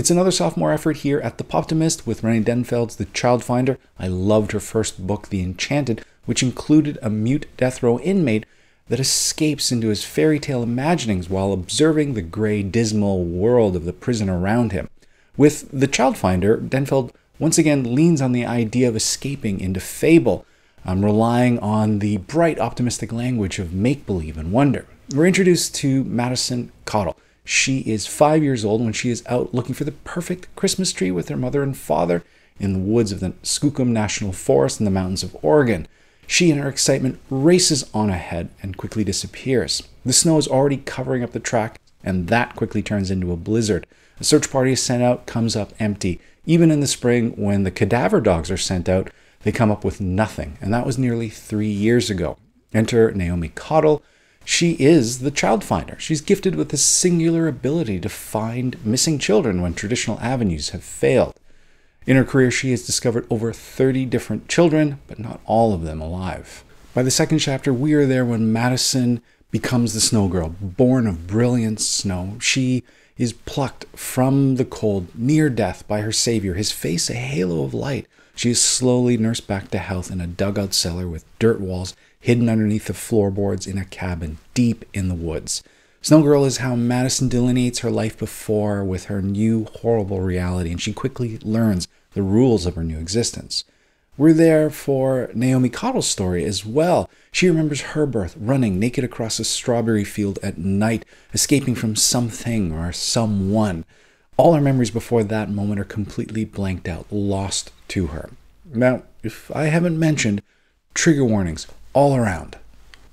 It's another sophomore effort here at The Poptimist with Rene Denfeld's The Child Finder. I loved her first book, The Enchanted, which included a mute death row inmate that escapes into his fairy tale imaginings while observing the gray, dismal world of the prison around him. With The Child Finder, Denfeld once again leans on the idea of escaping into fable, um, relying on the bright, optimistic language of make believe and wonder. We're introduced to Madison Cottle. She is five years old when she is out looking for the perfect Christmas tree with her mother and father in the woods of the Skookum National Forest in the mountains of Oregon. She, in her excitement, races on ahead and quickly disappears. The snow is already covering up the track, and that quickly turns into a blizzard. A search party is sent out, comes up empty. Even in the spring, when the cadaver dogs are sent out, they come up with nothing, and that was nearly three years ago. Enter Naomi Cottle. She is the child finder. She's gifted with a singular ability to find missing children when traditional avenues have failed. In her career, she has discovered over 30 different children, but not all of them alive. By the second chapter, we are there when Madison becomes the snow girl, born of brilliant snow. She is plucked from the cold, near death, by her savior, his face a halo of light. She is slowly nursed back to health in a dugout cellar with dirt walls hidden underneath the floorboards in a cabin deep in the woods. Snow Girl is how Madison delineates her life before with her new horrible reality, and she quickly learns the rules of her new existence. We're there for Naomi Cottle's story as well. She remembers her birth, running naked across a strawberry field at night, escaping from something or someone. All her memories before that moment are completely blanked out, lost to her. Now, if I haven't mentioned, trigger warnings all around.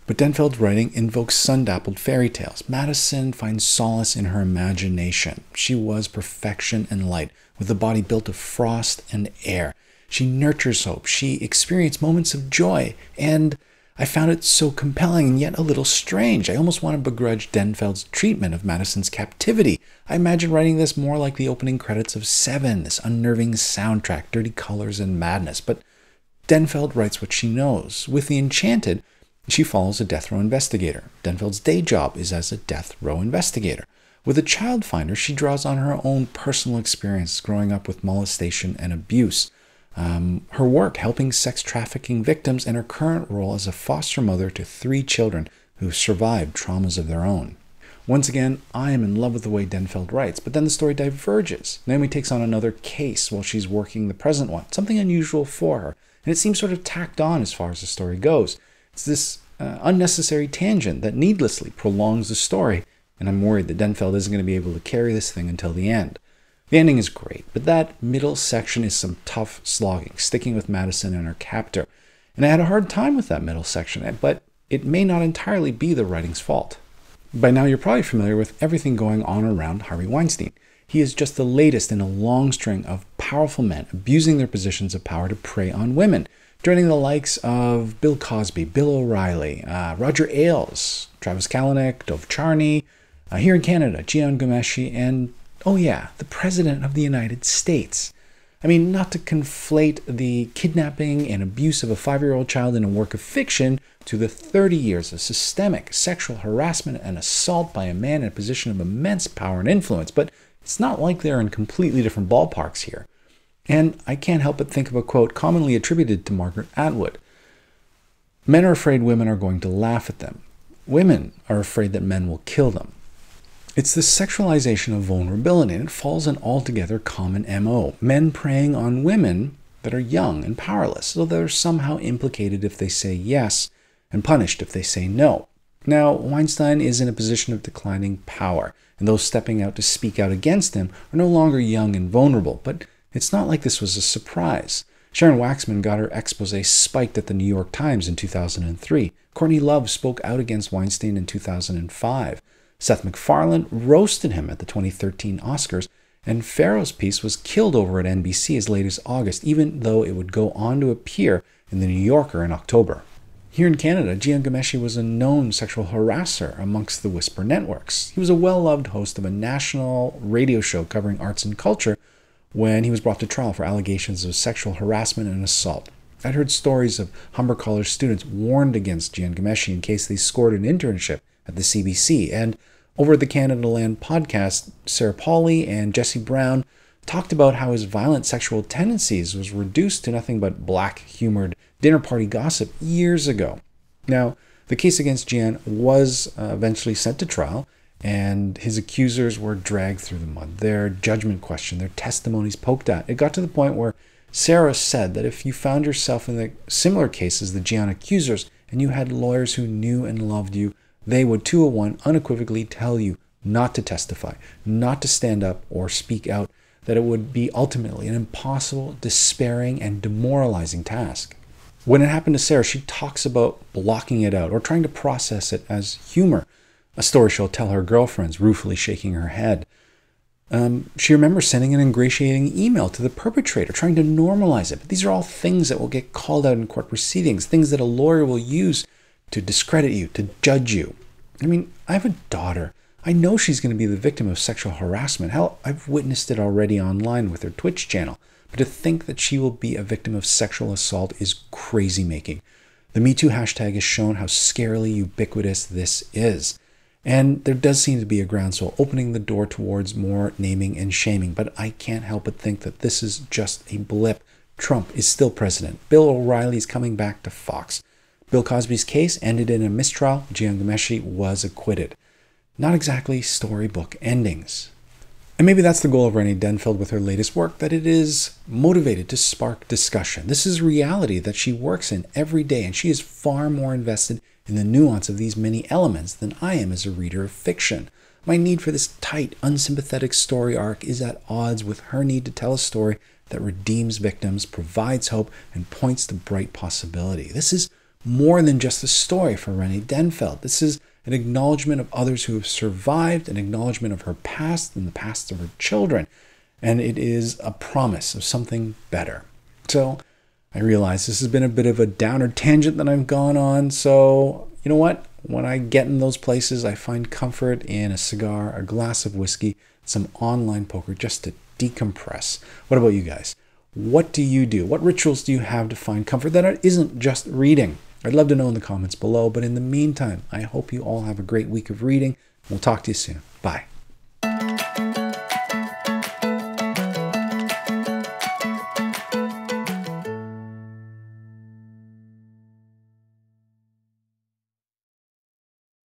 But Denfeld's writing invokes sun-dappled fairy tales. Madison finds solace in her imagination. She was perfection and light, with a body built of frost and air. She nurtures hope. She experienced moments of joy. And I found it so compelling and yet a little strange. I almost want to begrudge Denfeld's treatment of Madison's captivity. I imagine writing this more like the opening credits of Seven, this unnerving soundtrack, dirty colors and madness. But Denfeld writes what she knows. With The Enchanted, she follows a death row investigator. Denfeld's day job is as a death row investigator. With a child finder, she draws on her own personal experience growing up with molestation and abuse um, her work helping sex trafficking victims, and her current role as a foster mother to three children who survived traumas of their own. Once again, I am in love with the way Denfeld writes, but then the story diverges. Naomi takes on another case while she's working the present one, something unusual for her, and it seems sort of tacked on as far as the story goes. It's this uh, unnecessary tangent that needlessly prolongs the story, and I'm worried that Denfeld isn't going to be able to carry this thing until the end. The ending is great, but that middle section is some tough slogging, sticking with Madison and her captor. And I had a hard time with that middle section, but it may not entirely be the writing's fault. By now, you're probably familiar with everything going on around Harvey Weinstein. He is just the latest in a long string of powerful men abusing their positions of power to prey on women, joining the likes of Bill Cosby, Bill O'Reilly, uh, Roger Ailes, Travis Kalanick, Dov Charney, uh, here in Canada, Jian Ghomeshi, and Oh, yeah, the President of the United States. I mean, not to conflate the kidnapping and abuse of a five year old child in a work of fiction to the 30 years of systemic sexual harassment and assault by a man in a position of immense power and influence, but it's not like they're in completely different ballparks here. And I can't help but think of a quote commonly attributed to Margaret Atwood Men are afraid women are going to laugh at them. Women are afraid that men will kill them. It's the sexualization of vulnerability, and it falls an altogether common MO. Men preying on women that are young and powerless, so they're somehow implicated if they say yes and punished if they say no. Now, Weinstein is in a position of declining power, and those stepping out to speak out against him are no longer young and vulnerable, but it's not like this was a surprise. Sharon Waxman got her expose spiked at the New York Times in 2003. Courtney Love spoke out against Weinstein in 2005. Seth MacFarlane roasted him at the 2013 Oscars, and Farrow's piece was killed over at NBC as late as August, even though it would go on to appear in The New Yorker in October. Here in Canada, Jian Ghomeshi was a known sexual harasser amongst the Whisper networks. He was a well loved host of a national radio show covering arts and culture when he was brought to trial for allegations of sexual harassment and assault. I'd heard stories of Humber College students warned against Jian Ghomeshi in case they scored an internship at the CBC, and Over at the Canadaland podcast, Sarah Polley and Jesse Brown talked about how his violent sexual tendencies was reduced to nothing but black humored dinner party gossip years ago. Now, the case against Jian was uh, eventually sent to trial, and his accusers were dragged through the mud. Their judgment questioned, their testimonies poked at. It got to the point where Sarah said that if you found yourself in the similar cases, the Jian accusers, and you had lawyers who knew and loved you, they would 201 unequivocally tell you not to testify, not to stand up or speak out, that it would be ultimately an impossible, despairing, and demoralizing task. When it happened to Sarah, she talks about blocking it out or trying to process it as humor, a story she'll tell her girlfriends, ruefully shaking her head. Um, she remembers sending an ingratiating email to the perpetrator, trying to normalize it. But these are all things that will get called out in court proceedings, things that a lawyer will use to discredit you, to judge you. I mean, I have a daughter. I know she's going to be the victim of sexual harassment. Hell, I've witnessed it already online with her Twitch channel. But to think that she will be a victim of sexual assault is crazy making. The MeToo hashtag has shown how scarily ubiquitous this is. And there does seem to be a groundswell opening the door towards more naming and shaming. But I can't help but think that this is just a blip. Trump is still president. Bill O'Reilly is coming back to Fox. Bill Cosby's case ended in a mistrial. Jian Ghomeshi was acquitted. Not exactly storybook endings. And maybe that's the goal of Rene Denfeld with her latest work, that it is motivated to spark discussion. This is reality that she works in every day, and she is far more invested in the nuance of these many elements than I am as a reader of fiction. My need for this tight, unsympathetic story arc is at odds with her need to tell a story that redeems victims, provides hope, and points to bright possibility. This is more than just a story for Rene Denfeld. This is an acknowledgement of others who have survived, an acknowledgement of her past and the past of her children. And it is a promise of something better. So I realize this has been a bit of a downer tangent that I've gone on. So, you know what? When I get in those places, I find comfort in a cigar, a glass of whiskey, some online poker just to decompress. What about you guys? What do you do? What rituals do you have to find comfort that isn't just reading? I'd love to know in the comments below. But in the meantime, I hope you all have a great week of reading. We'll talk to you soon. Bye.